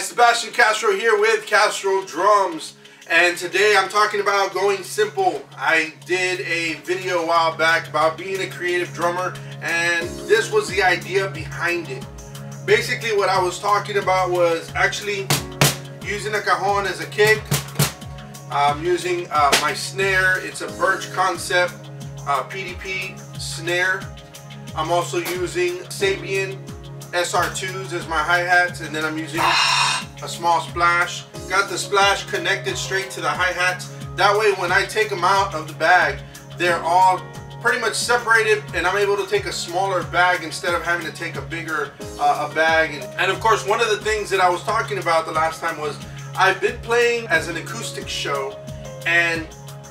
Sebastian Castro here with Castro Drums and today I'm talking about going simple. I did a video a while back about being a creative drummer and this was the idea behind it. Basically what I was talking about was actually using a cajon as a kick. I'm using uh, my snare, it's a Birch Concept uh, PDP snare. I'm also using Sabian SR2s as my hi-hats and then I'm using a small splash. Got the splash connected straight to the hi-hats. That way when I take them out of the bag, they're all pretty much separated and I'm able to take a smaller bag instead of having to take a bigger uh, a bag. And, and of course, one of the things that I was talking about the last time was I've been playing as an acoustic show and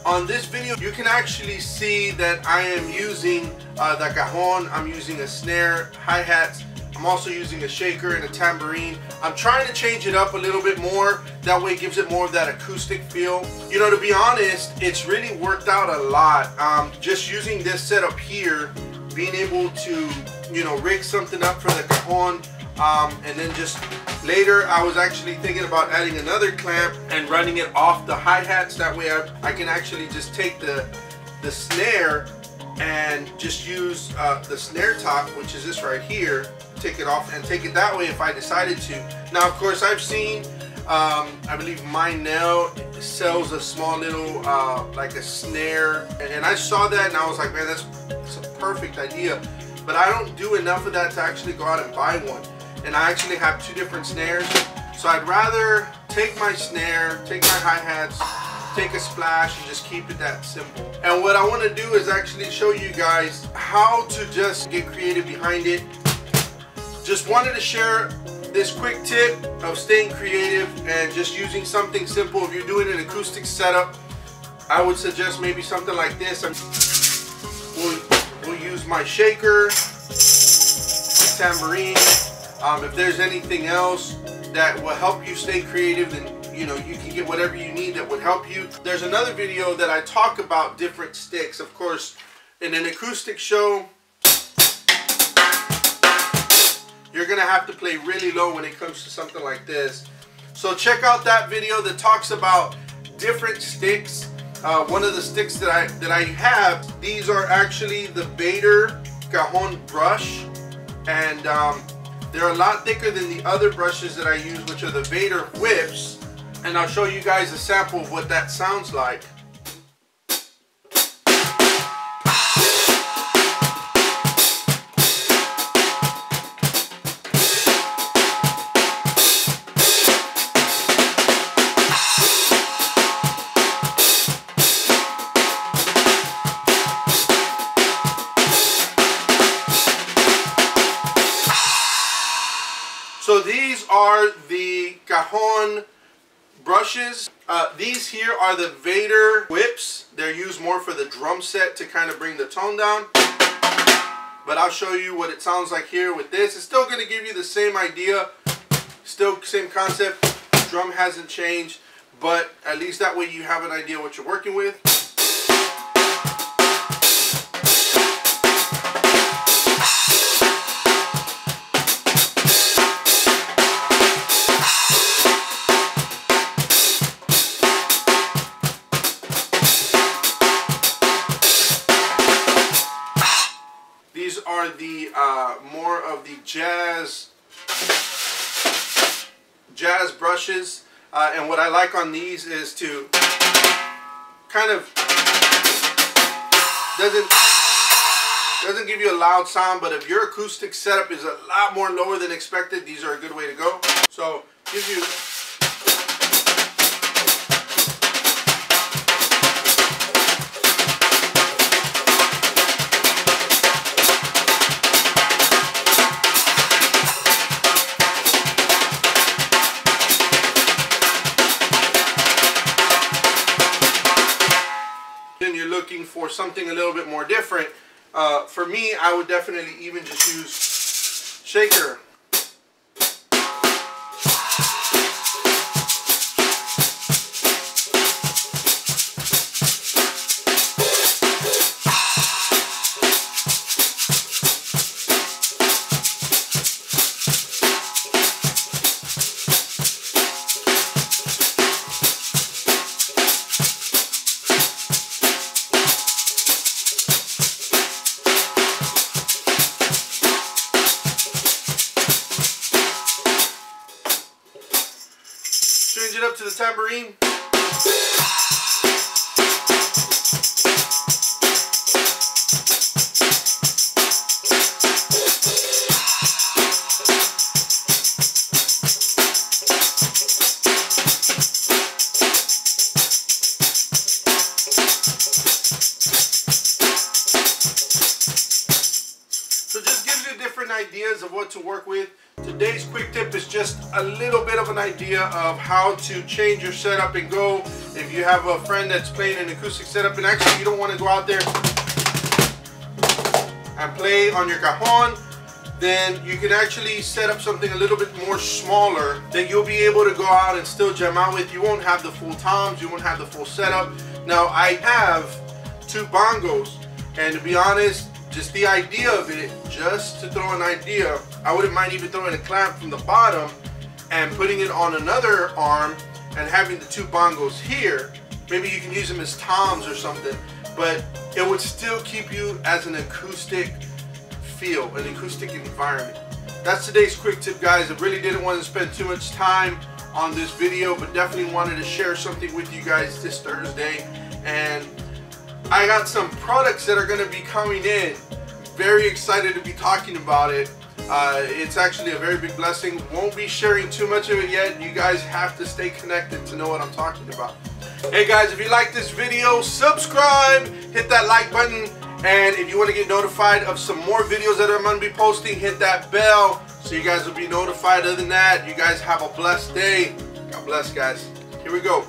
on this video you can actually see that I am using uh, the cajon, I'm using a snare, hi-hats, I'm also using a shaker and a tambourine. I'm trying to change it up a little bit more. That way it gives it more of that acoustic feel. You know, to be honest, it's really worked out a lot. Um, just using this setup here, being able to, you know, rig something up for the cajon, um, and then just later I was actually thinking about adding another clamp and running it off the hi-hats. That way I, I can actually just take the, the snare and just use uh, the snare top, which is this right here, take it off and take it that way if I decided to. Now, of course, I've seen, um, I believe Meinl sells a small little, uh, like a snare, and, and, I saw that and I was like, man, that's, that's a perfect idea. But I don't do enough of that to actually go out and buy one. And I actually have two different snares. So I'd rather take my snare, take my hi-hats, take a splash and just keep it that simple. And what I want to do is actually show you guys how to just get creative behind it. Just wanted to share this quick tip of staying creative and just using something simple. If you're doing an acoustic setup, I would suggest maybe something like this. We'll, we'll use my shaker, tambourine. Um, if there's anything else that will help you stay creative, then you know, you can get whatever you need that would help you. There's another video that I talk about different sticks. Of course, in an acoustic show, you're gonna have to play really low when it comes to something like this. So check out that video that talks about different sticks. Uh, one of the sticks that I that I have, these are actually the Vater Cajon brush, and um, they're a lot thicker than the other brushes that I use, which are the Vater whips and I'll show you guys a sample of what that sounds like. The brushes. Uh, these here are the Vater whips. They're used more for the drum set to kind of bring the tone down. But I'll show you what it sounds like here with this. It's still going to give you the same idea. Still same concept. Drum hasn't changed. But at least that way you have an idea what you're working with. More of the jazz jazz brushes. Uh, and what I like on these is to kind of doesn't doesn't give you a loud sound but if your acoustic setup is a lot more lower than expected these are a good way to go. So gives you looking for something a little bit more different, uh, for me, I would definitely even just use shaker change it up to the tambourine. A little bit of an idea of how to change your setup and go. If you have a friend that's playing an acoustic setup and actually you don't want to go out there and play on your cajon, then you can actually set up something a little bit more smaller that you'll be able to go out and still jam out with. You won't have the full toms, you won't have the full setup. Now I have two bongos and to be honest, just the idea of it, just to throw an idea, I wouldn't mind even throwing a clamp from the bottom and putting it on another arm and having the two bongos here. Maybe you can use them as toms or something, but it would still keep you as an acoustic feel, an acoustic environment. That's today's quick tip, guys. I really didn't want to spend too much time on this video, but definitely wanted to share something with you guys this Thursday. And I got some products that are going to be coming in. Very excited to be talking about it. Uh, it's actually a very big blessing. Won't be sharing too much of it yet. You guys have to stay connected to know what I'm talking about. Hey guys, if you like this video, subscribe, hit that like button, and if you want to get notified of some more videos that I'm going to be posting, hit that bell so you guys will be notified. Other than that, you guys have a blessed day. God bless, guys. Here we go.